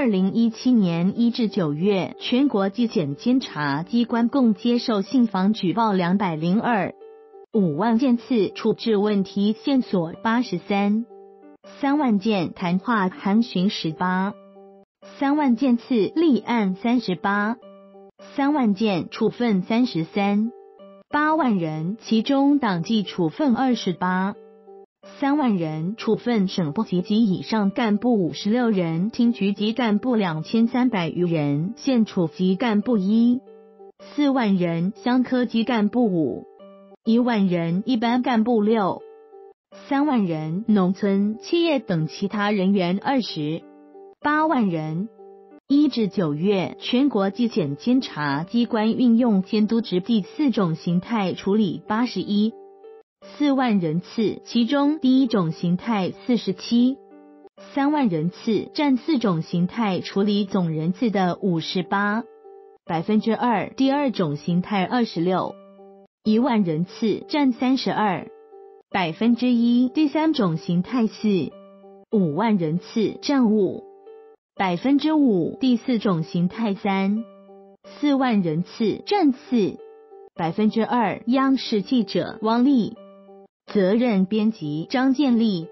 二零一七年一至九月，全国纪检监察机关共接受信访举报两百零二。五万件次，处置问题线索八十三。三万件，谈话函询十八。三万件次，立案三十八。三万件，处分三十三。八万人，其中党纪处分二十八。三万人处分省部级及以上干部五十六人，厅局级干部两千三百余人，县处级干部一四万人，乡科级干部五一万人，一般干部六三万人，农村企业等其他人员二十八万人。一至九月，全国纪检监察机关运用监督执第四种形态处理八十一。四万人次，其中第一种形态四十七三万人次，占四种形态处理总人次的五十八百分之二；第二种形态二十六一万人次，占三十二百分之一；第三种形态四五万人次，占五百分之五；第四种形态三四万人次，占四百分之二。央视记者王丽。责任编辑张建立。